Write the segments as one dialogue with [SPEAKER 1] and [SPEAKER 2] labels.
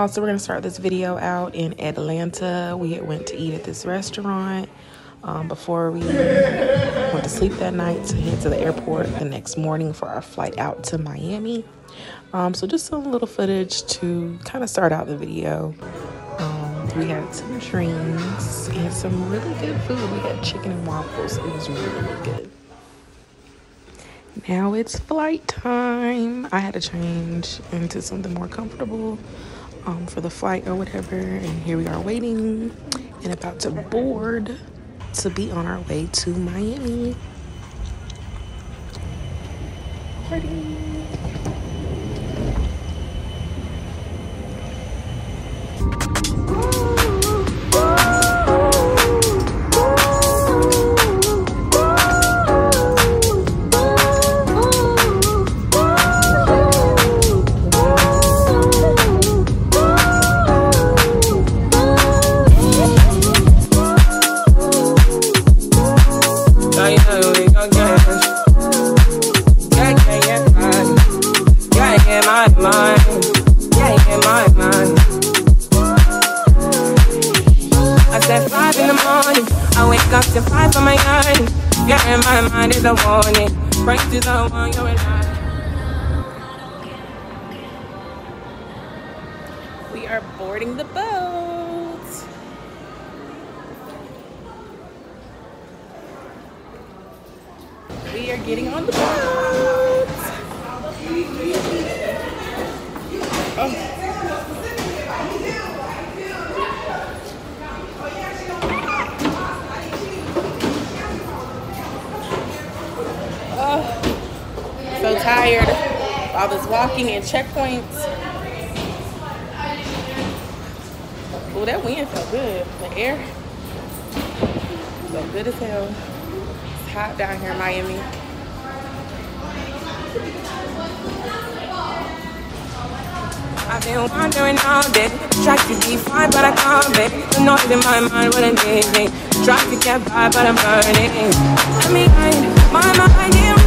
[SPEAKER 1] Y'all, so we're gonna start this video out in Atlanta. We went to eat at this restaurant um, before we went to sleep that night to head to the airport the next morning for our flight out to Miami. Um, so just some little footage to kind of start out the video. Um, we had some drinks and some really good food. We had chicken and waffles. It was really, really good. Now it's flight time. I had to change into something more comfortable um, for the flight or whatever. And here we are waiting and about to board to be on our way to Miami. We are getting on the boat. Oh. so tired. All this walking and checkpoints. Oh, that wind felt good. The air felt good as hell. It's hot down here in Miami. I've been wondering all day, try to be fine, but I can't be. The noise in my mind wouldn't leave me. Try to get by, but I'm burning. Let me hide my mind in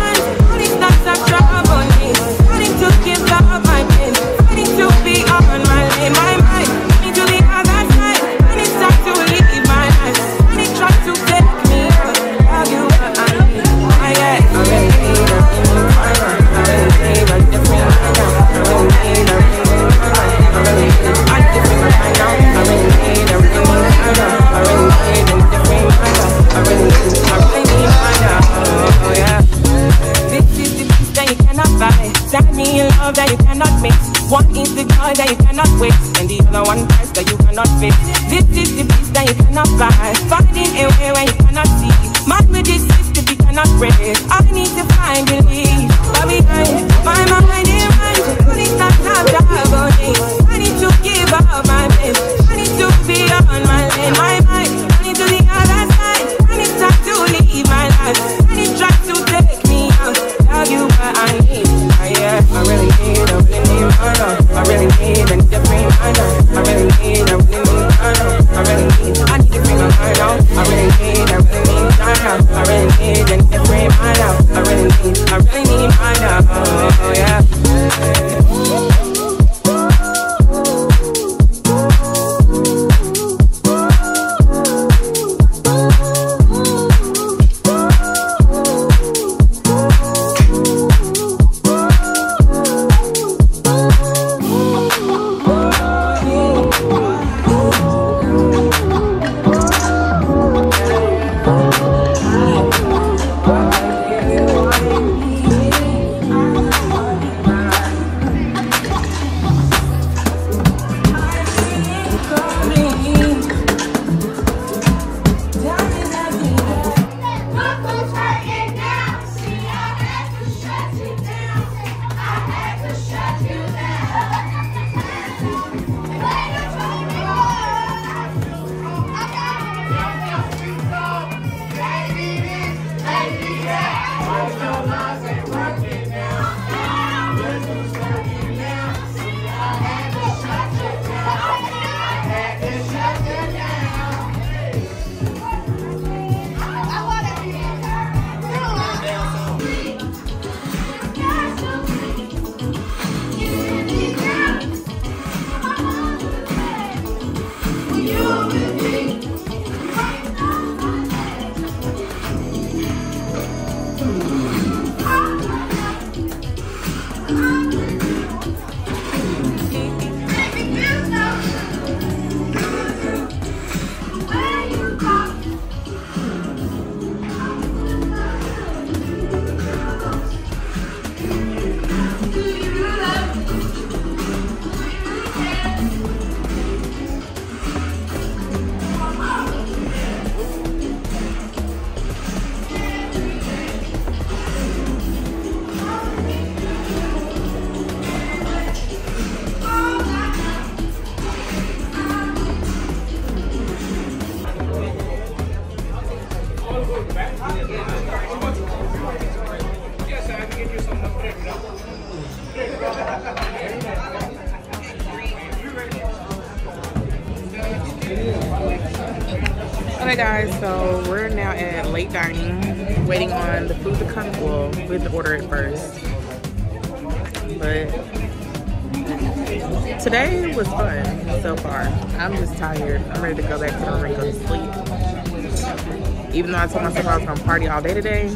[SPEAKER 1] I
[SPEAKER 2] told myself I was gonna party all day today.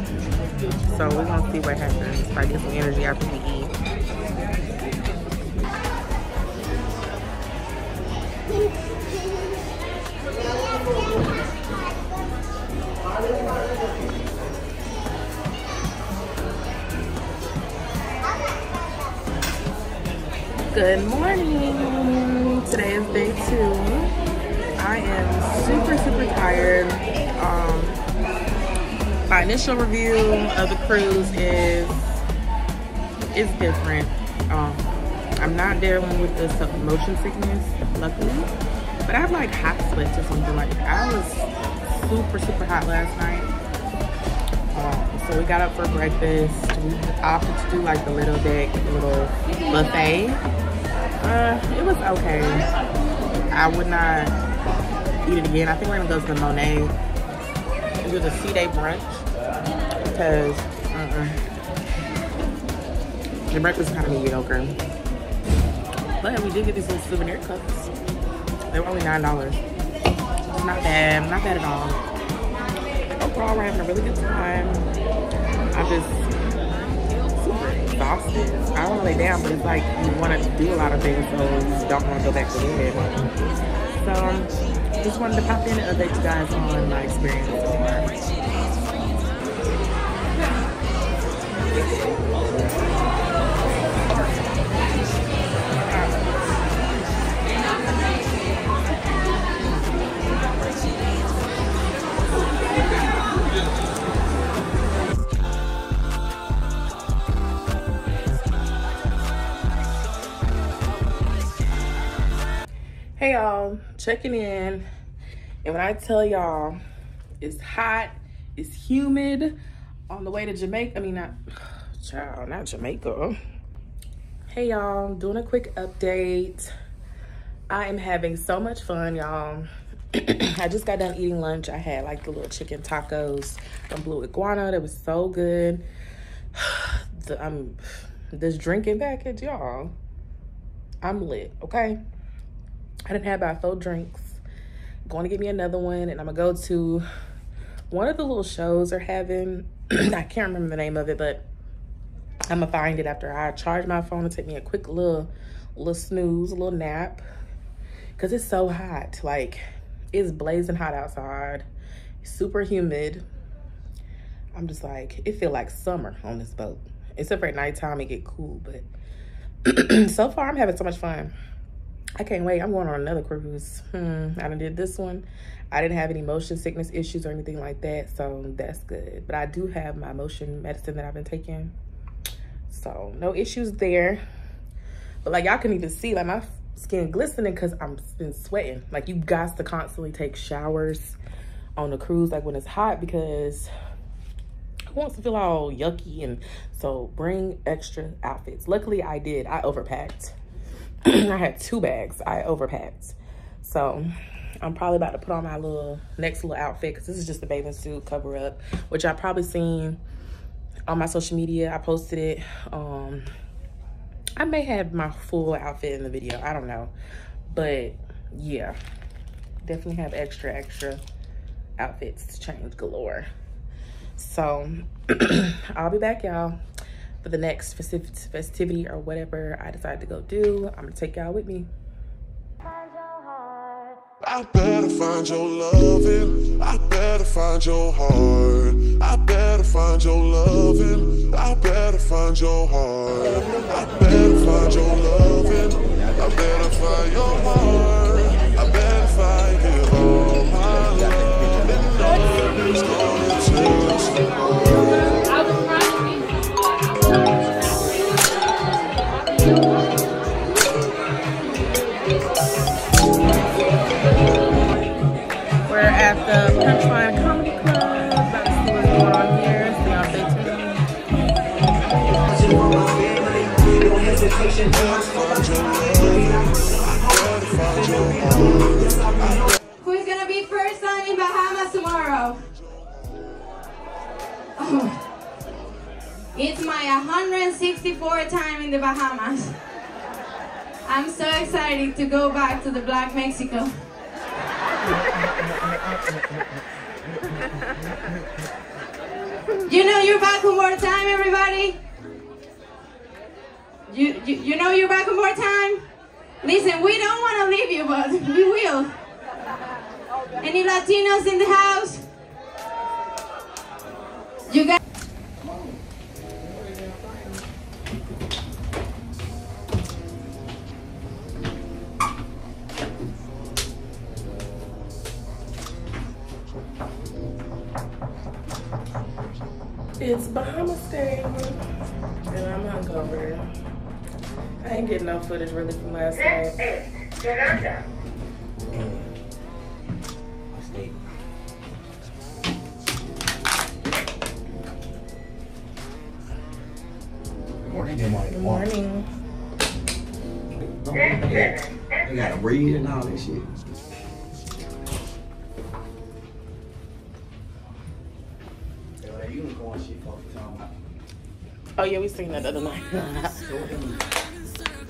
[SPEAKER 2] So we're gonna see what happens. I get some energy after we eat. Good morning. Today is day two. I am super, super tired. Um, my initial review of the cruise is is different. Um, I'm not dealing with this motion sickness, luckily, but I have like hot sweats or something like that. I was super, super hot last night. Um, so we got up for breakfast. We opted to do like the little deck, the little buffet uh, it was okay. I would not eat it again. I think we're gonna go to the Monet and do the Sea Day brunch because uh -uh. the breakfast is kind of mediocre. But we did get these little souvenir cups. They were only nine dollars. Not bad, not bad at all. Overall, we're having a really good time. I'm just super exhausted. I don't want to lay down, but it's like you want to do a lot of things, so you don't want to go back to bed. So just wanted to pop in and update you guys on my experience Hey y'all, checking in. And when I tell y'all it's hot, it's humid on the way to Jamaica, I mean, not, child, not Jamaica. Hey y'all, doing a quick update. I am having so much fun, y'all. I just got done eating lunch. I had like the little chicken tacos from Blue Iguana. That was so good. The, I'm this drinking package, y'all. I'm lit, okay? I didn't have about four drinks. Going to get me another one, and I'm gonna go to one of the little shows they're having. I can't remember the name of it, but I'm gonna find it after I charge my phone and take me a quick little, little snooze, a little nap, cause it's so hot. Like it's blazing hot outside, super humid. I'm just like it feel like summer on this boat, except for at nighttime it get cool. But so far I'm having so much fun. I can't wait. I'm going on another cruise. Hmm, I done did this one. I didn't have any motion sickness issues or anything like that, so that's good. But I do have my motion medicine that I've been taking. So no issues there. But like y'all can even see like my skin glistening because I'm been sweating. Like you guys to constantly take showers on the cruise like when it's hot because who wants to feel all yucky and so bring extra outfits. Luckily I did. I overpacked. I had two bags. I overpacked. So I'm probably about to put on my little next little outfit because this is just a bathing suit cover up, which I probably seen on my social media. I posted it. Um, I may have my full outfit in the video. I don't know. But yeah, definitely have extra, extra outfits to change galore. So I'll be back, y'all for the next specific festivity or whatever I decide to go do. I'm gonna take y'all with me. I better find your loving. I better find your heart. I better find your loving. I better find your heart. I better find your loving. I better find your heart. I better find it all.
[SPEAKER 3] Who's gonna be first time in Bahamas tomorrow? Oh. It's my 164th time in the Bahamas. I'm so excited to go back to the Black Mexico. You know you're back one more time, everybody? You, you, know you're back one more time? Listen, we don't want to leave you, but we will. Any Latinos in the house? You guys.
[SPEAKER 2] It's Bahamas Day, and I'm hungover. I ain't getting no footage really from last night.
[SPEAKER 4] Morning. Good morning.
[SPEAKER 2] Good morning.
[SPEAKER 4] Don't forget, You gotta breathe and all that shit. Yeah, that unicorn shit, fuck you talking about.
[SPEAKER 2] Oh yeah, we seen that the other night.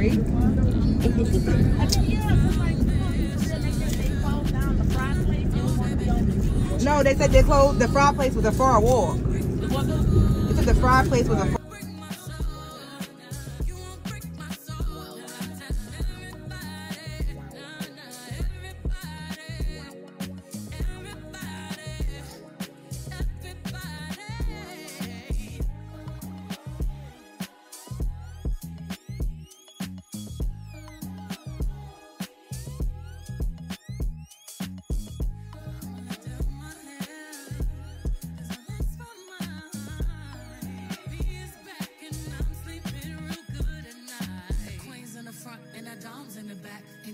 [SPEAKER 5] this. No, they said they closed the fry place was a far walk. They said the fry place was a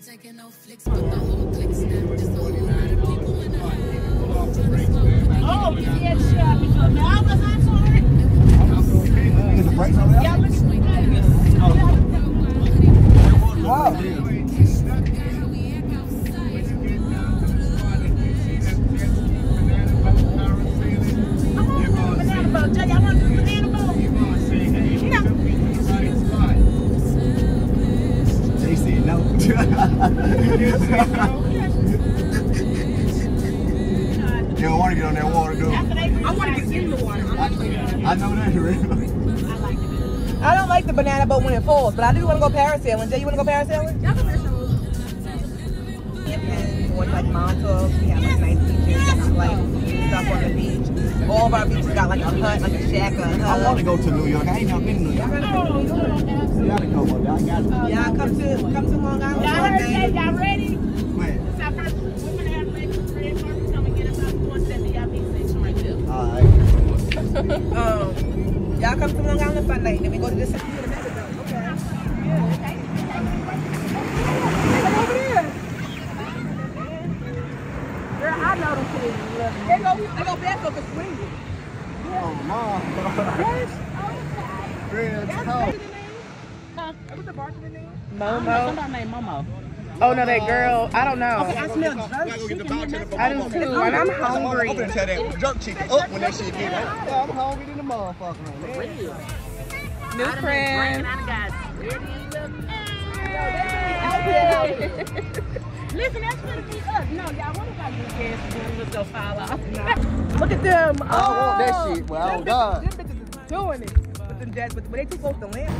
[SPEAKER 5] far
[SPEAKER 6] Taking no flicks, but the whole click snap. Just a whole lot of people in the
[SPEAKER 7] Oh, yeah, I
[SPEAKER 4] know that, real.
[SPEAKER 7] I like it.
[SPEAKER 5] I don't like the banana boat when it falls, but I do want to go parasailing. Jay, you want to go parasailing?
[SPEAKER 7] Y'all come here, so.
[SPEAKER 5] And going to like Montauk, we have like nice beaches, like stuff on the beach. All of our beaches got like a hut, like a shack, a
[SPEAKER 4] I want to go to New York. I ain't never been to New York. You gotta come. I got it.
[SPEAKER 5] Y'all come to come to Long Island
[SPEAKER 7] Y'all heard
[SPEAKER 5] Sunday.
[SPEAKER 7] Y'all ready?
[SPEAKER 5] Um, y'all come to Long Island Sunday, then we go to this.
[SPEAKER 7] Girl, I know them kids love me.
[SPEAKER 5] They go, they go back up and swing.
[SPEAKER 4] Oh, mom. Real talk.
[SPEAKER 5] What's the bartender name?
[SPEAKER 7] Momo. Somebody named Momo.
[SPEAKER 2] Oh no, that girl. I don't know.
[SPEAKER 5] I smell jerk
[SPEAKER 4] Gotta go get the bartender for
[SPEAKER 2] I do too, and I'm hungry.
[SPEAKER 4] I'm gonna tell that jerk chicken up when that shit get out. I'm hungry than the motherfucker. man.
[SPEAKER 2] New friend.
[SPEAKER 7] Listen, that's gonna be us. No, y'all want to buy new gas and was gonna fall off.
[SPEAKER 5] Look at them.
[SPEAKER 4] I don't want that oh. shit. Well, oh God.
[SPEAKER 5] Them bitches is doing it. But them jazz, but when they too close to land.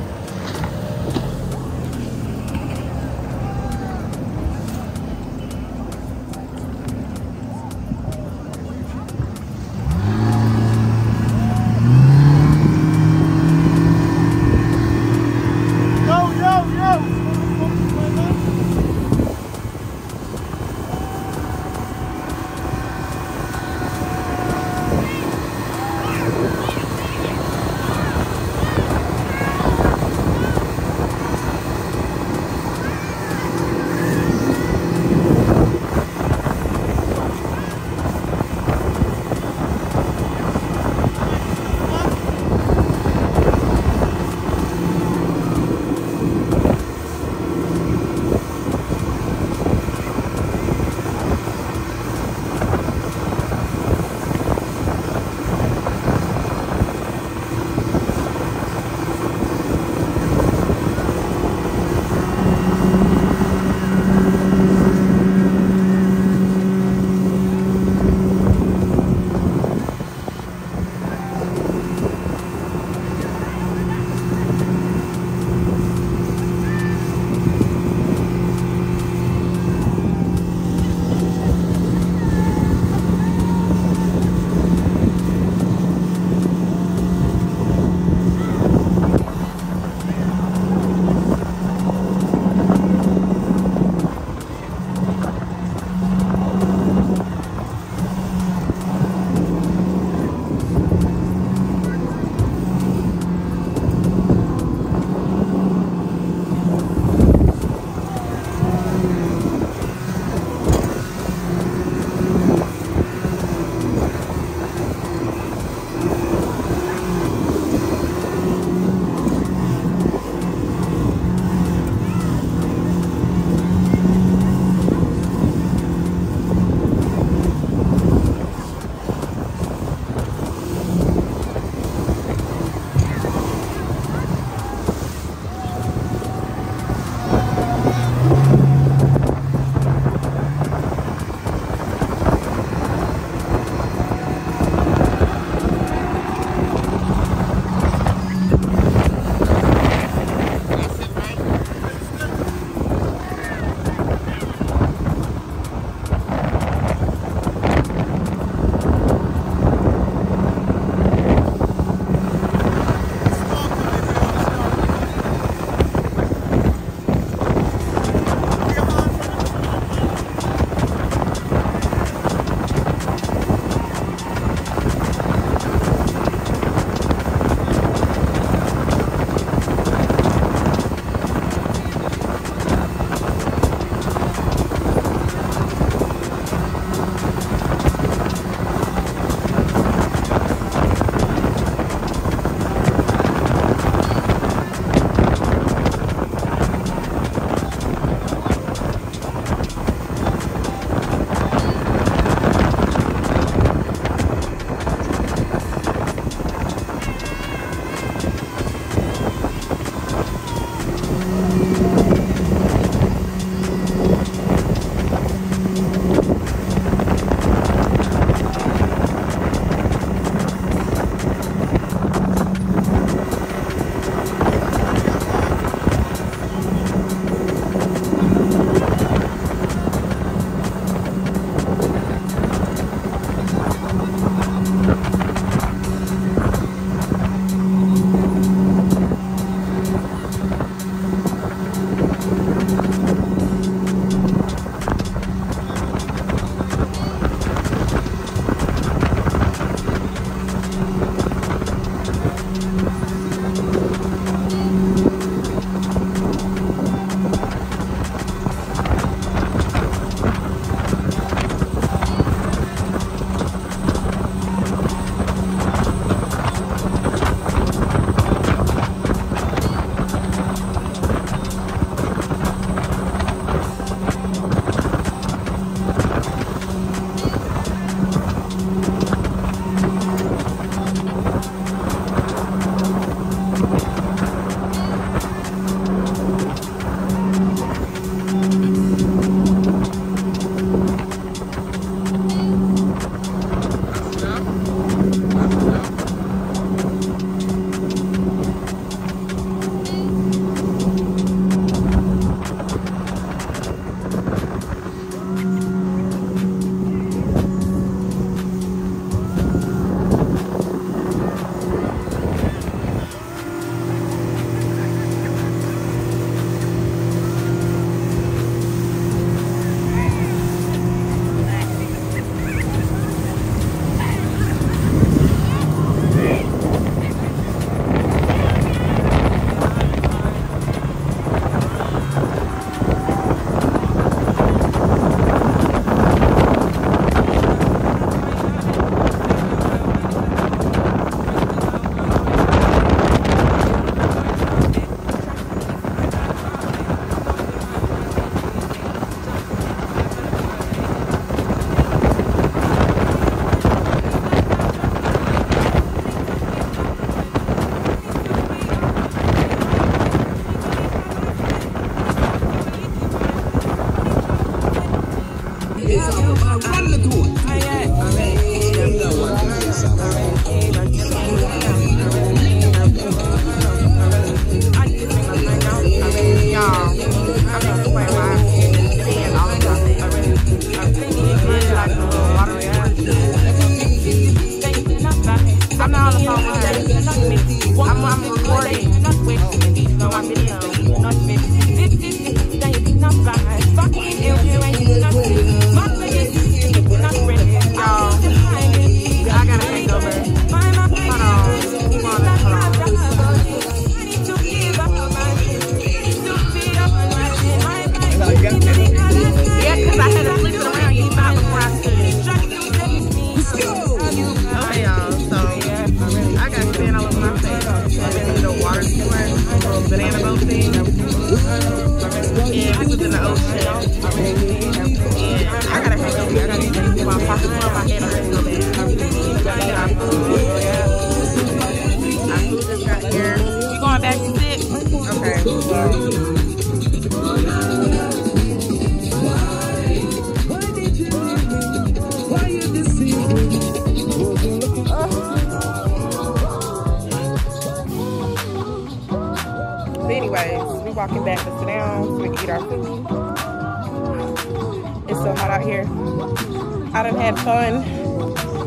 [SPEAKER 2] Fun.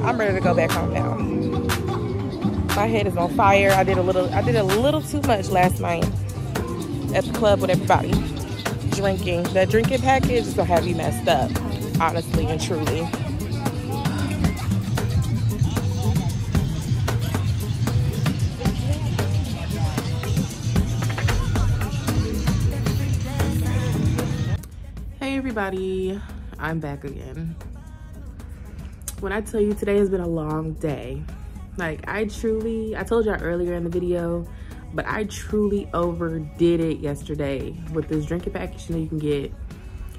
[SPEAKER 2] I'm ready to go back home now. My head is on fire. I did a little I did a little too much last night at the club with everybody drinking. That drinking package is gonna have you messed up, honestly and truly. Hey everybody, I'm back again. When I tell you today has been a long day, like I truly, I told y'all earlier in the video, but I truly overdid it yesterday with this drinking package that you can get.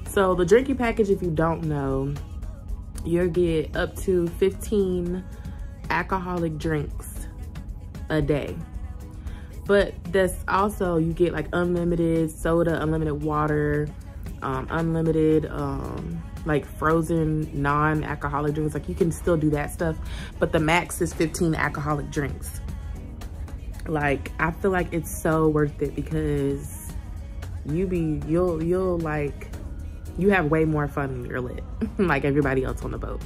[SPEAKER 2] So the drinking package, if you don't know, you'll get up to 15 alcoholic drinks a day. But that's also, you get like unlimited soda, unlimited water, um, unlimited um, like frozen non-alcoholic drinks. Like you can still do that stuff, but the max is 15 alcoholic drinks. Like I feel like it's so worth it because you be you'll you'll like you have way more fun when you're lit, like everybody else on the boat.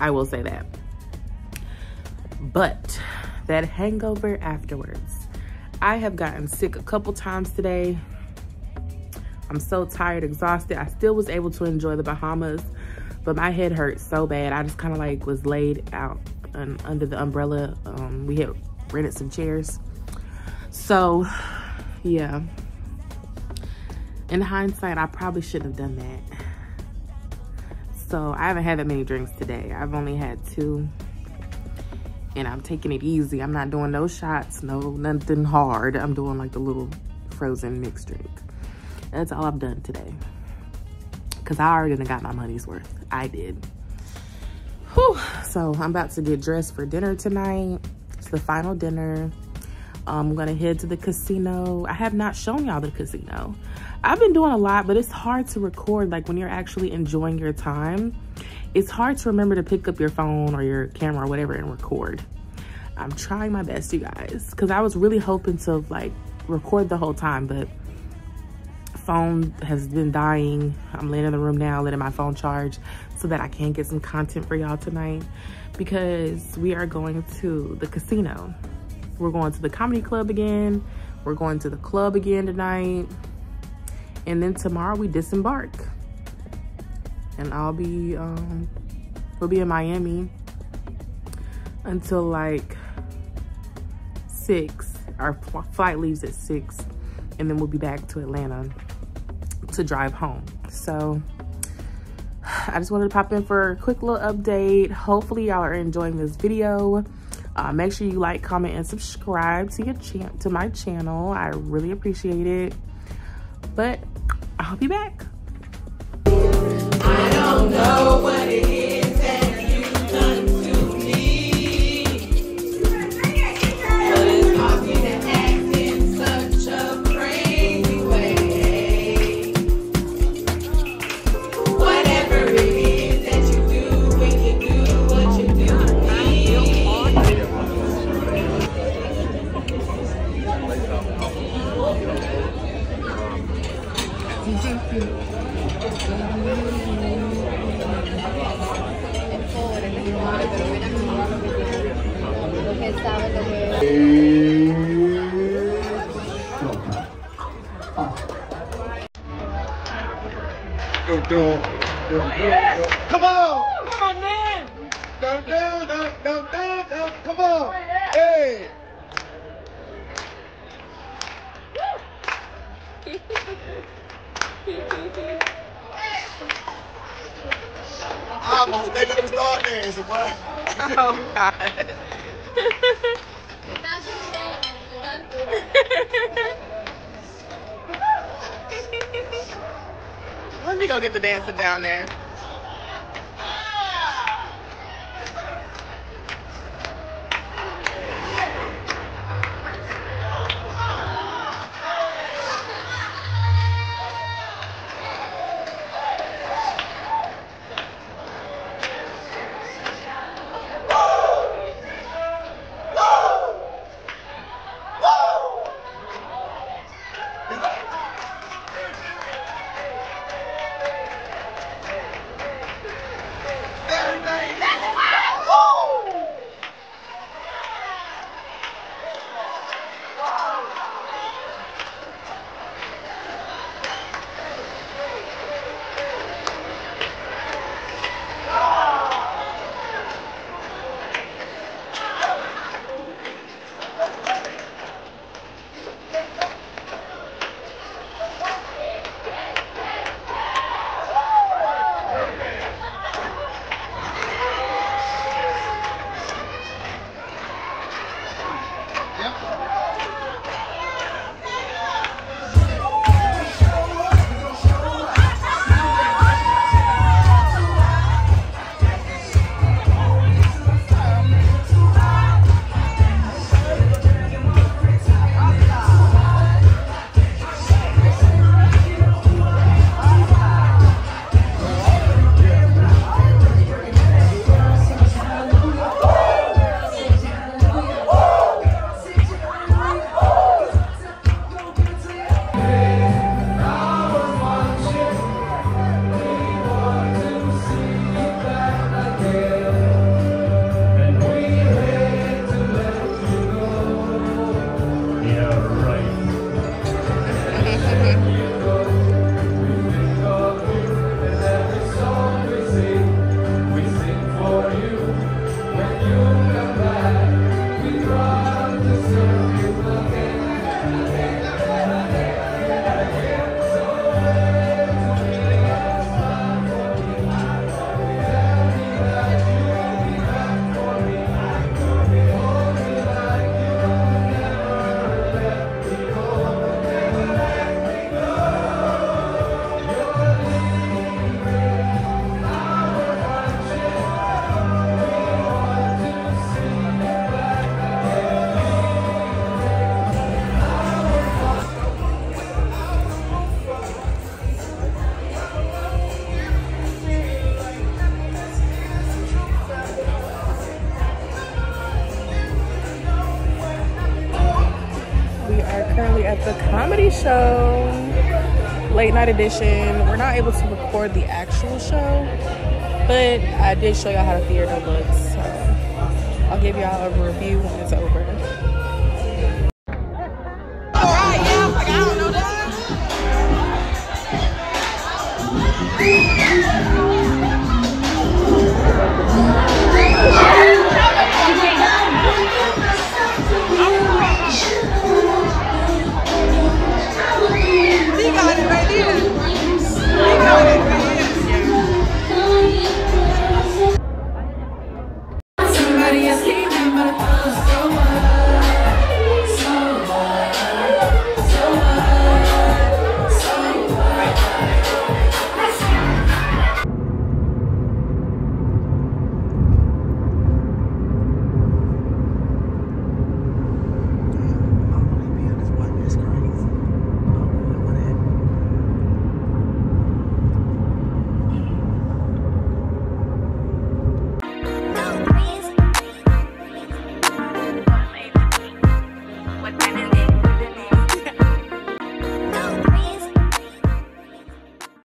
[SPEAKER 2] I will say that. But that hangover afterwards, I have gotten sick a couple times today. I'm so tired, exhausted. I still was able to enjoy the Bahamas, but my head hurt so bad. I just kind of like was laid out un under the umbrella. Um, we had rented some chairs. So, yeah. In hindsight, I probably shouldn't have done that. So, I haven't had that many drinks today. I've only had two. And I'm taking it easy. I'm not doing no shots, no nothing hard. I'm doing like the little frozen mixed drink. That's all I've done today. Cause I already got my money's worth. I did. Whew. So I'm about to get dressed for dinner tonight. It's the final dinner. Um, I'm gonna head to the casino. I have not shown y'all the casino. I've been doing a lot, but it's hard to record like when you're actually enjoying your time. It's hard to remember to pick up your phone or your camera or whatever and record. I'm trying my best, you guys, because I was really hoping to like record the whole time, but phone has been dying. I'm laying in the room now, letting my phone charge so that I can get some content for y'all tonight because we are going to the casino. We're going to the comedy club again. We're going to the club again tonight. And then tomorrow we disembark. And I'll be, um, we'll be in Miami until like six. Our flight leaves at six and then we'll be back to Atlanta to drive home. So I just wanted to pop in for a quick little update. Hopefully y'all are enjoying this video. Uh, make sure you like, comment, and subscribe to your to my channel. I really appreciate it. But I'll be back. Night edition. We're not able to record the actual show, but I did show y'all how the theater looks. So I'll give y'all a review when it's over.